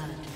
blood.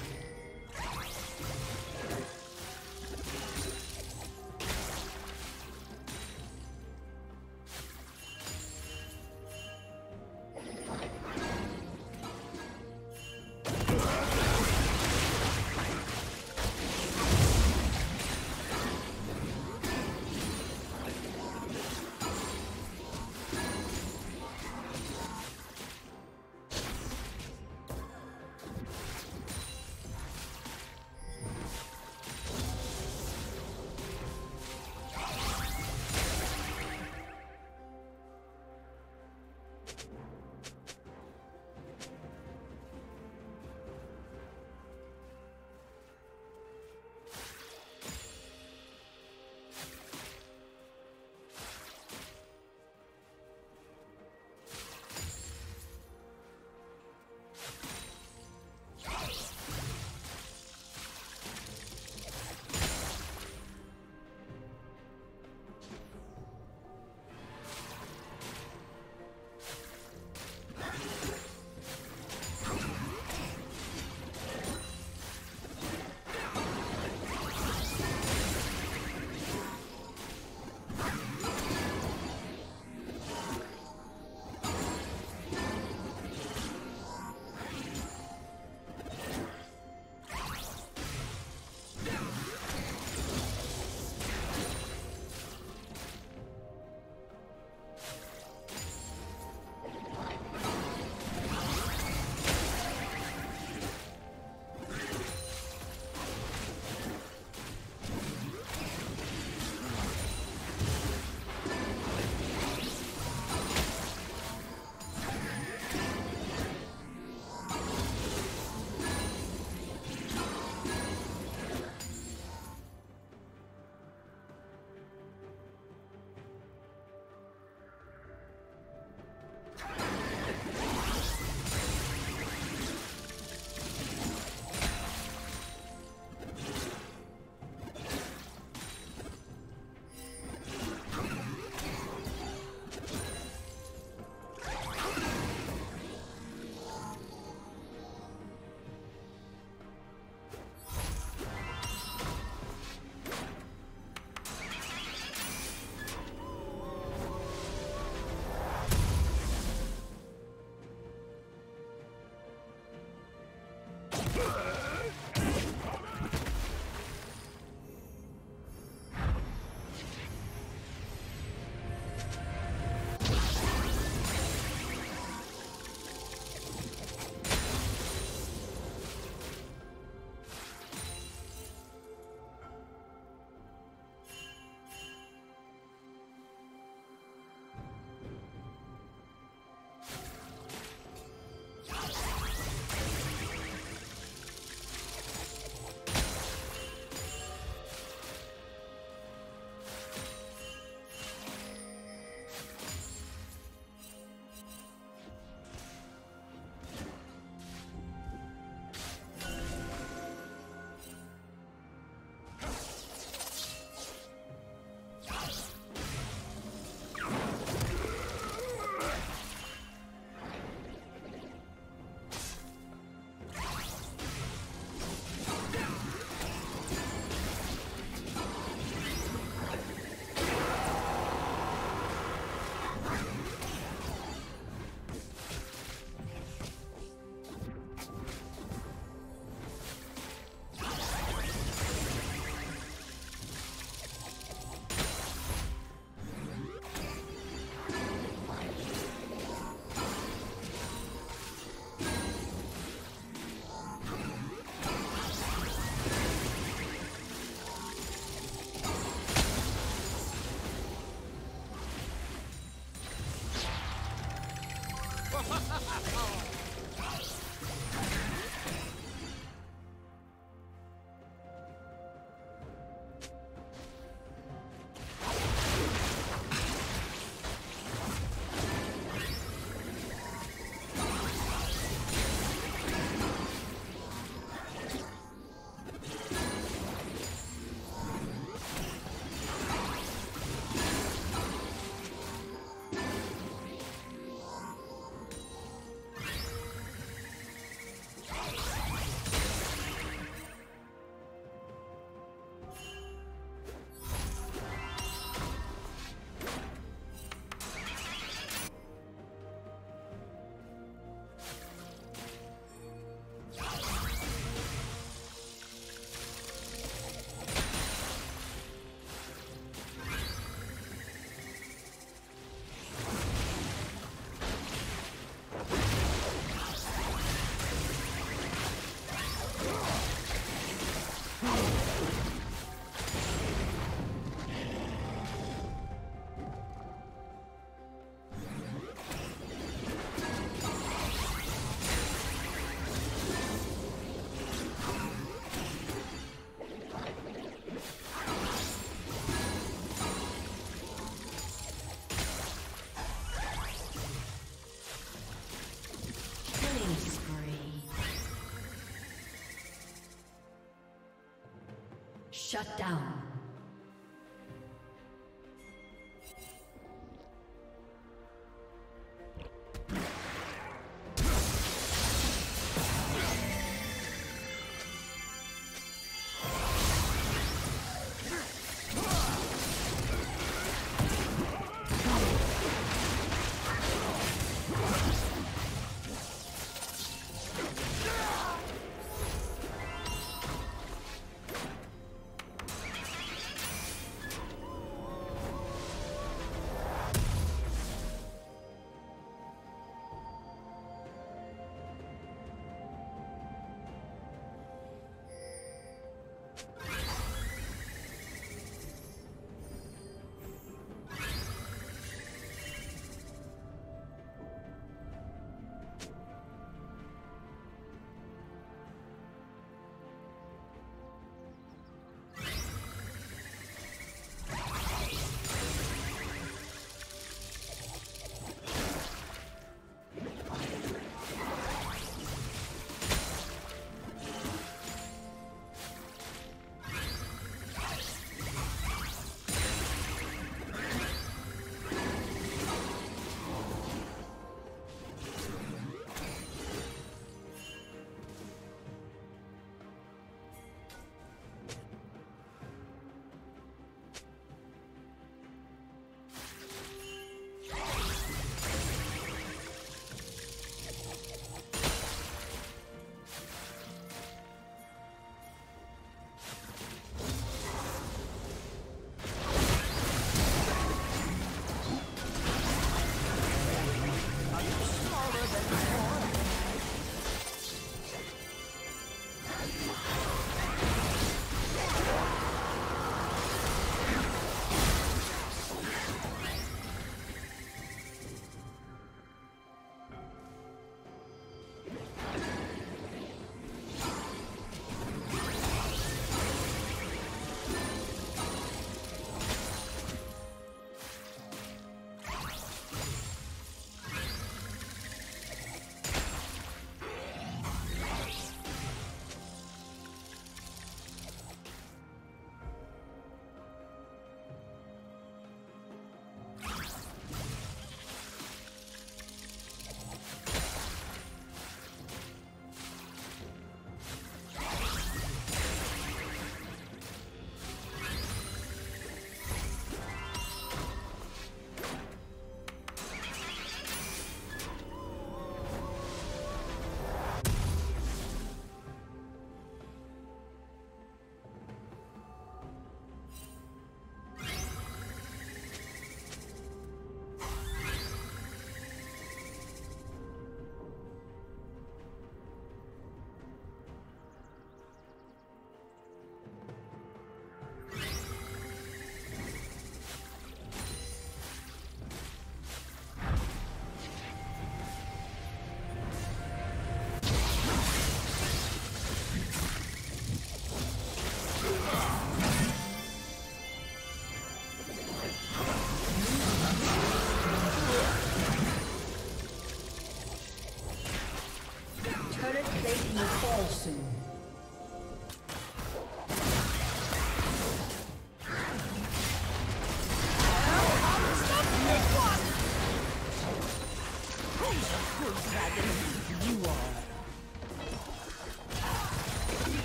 Shut down.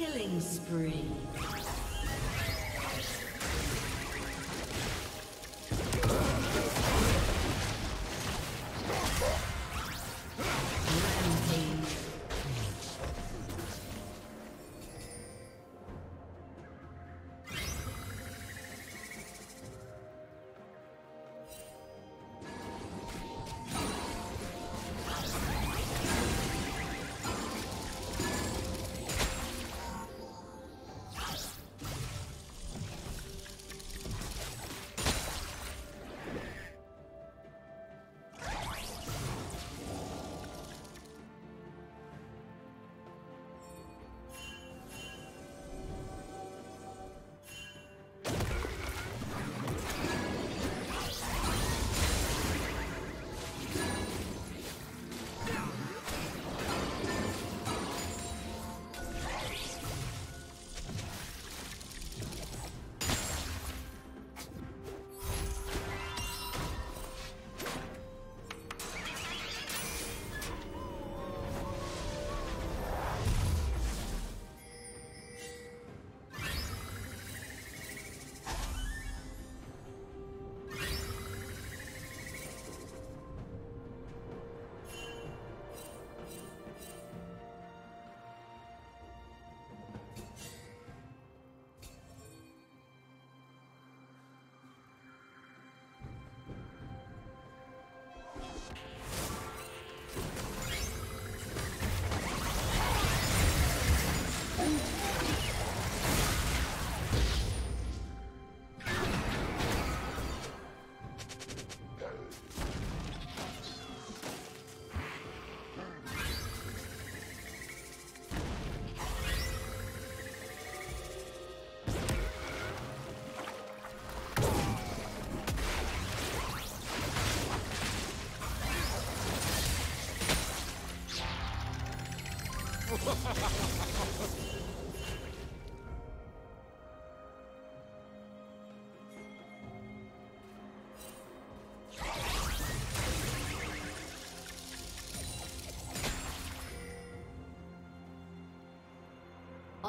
Killing spree.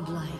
Godlike.